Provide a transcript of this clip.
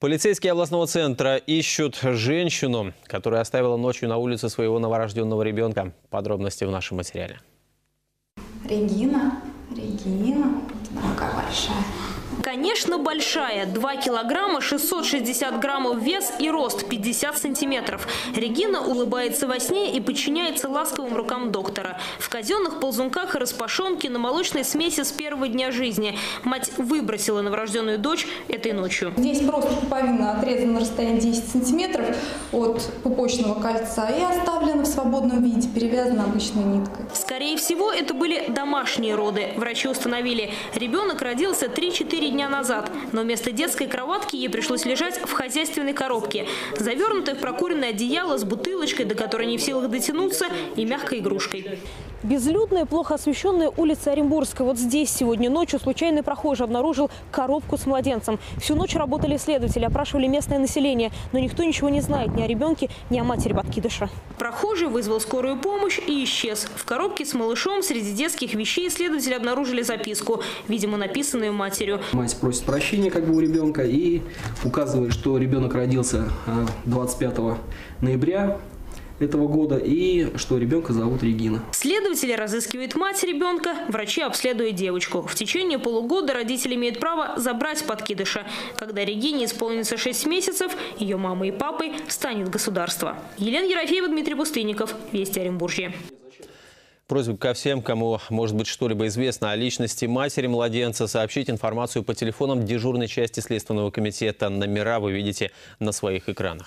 Полицейские областного центра ищут женщину, которая оставила ночью на улице своего новорожденного ребенка. Подробности в нашем материале. Регина, Регина, она какая большая. Конечно, большая. 2 килограмма, 660 граммов вес и рост 50 сантиметров. Регина улыбается во сне и подчиняется ласковым рукам доктора. В казенных ползунках и распашонке на молочной смеси с первого дня жизни. Мать выбросила новорожденную дочь этой ночью. Здесь просто пуповина отрезана на расстоянии 10 сантиметров от пупочного кольца и оставлена в свободном виде, перевязана обычной ниткой. Скорее всего, это были домашние роды. Врачи установили, ребенок родился 3-4 дня назад, но вместо детской кроватки ей пришлось лежать в хозяйственной коробке, завернутой в прокуренное одеяло с бутылочкой, до которой не в силах дотянуться, и мягкой игрушкой. Безлюдная, плохо освещенная улица Оренбургская. Вот здесь сегодня ночью случайный прохожий обнаружил коробку с младенцем. Всю ночь работали следователи, опрашивали местное население. Но никто ничего не знает ни о ребенке, ни о матери подкидыша. Прохожий вызвал скорую помощь и исчез. В коробке с малышом среди детских вещей следователи обнаружили записку, видимо, написанную матерью. Мать просит прощения как бы у ребенка и указывает, что ребенок родился 25 ноября этого года и что ребенка зовут Регина. Следователи разыскивают мать ребенка, врачи обследуют девочку. В течение полугода родители имеют право забрать подкидыша. Когда Регине исполнится 6 месяцев, ее мамой и папой станет государство. Елена Ерофеева, Дмитрий Пустынников. Вести Оренбуржье. Просьба ко всем, кому может быть что-либо известно о личности матери младенца, сообщить информацию по телефонам дежурной части Следственного комитета. Номера вы видите на своих экранах.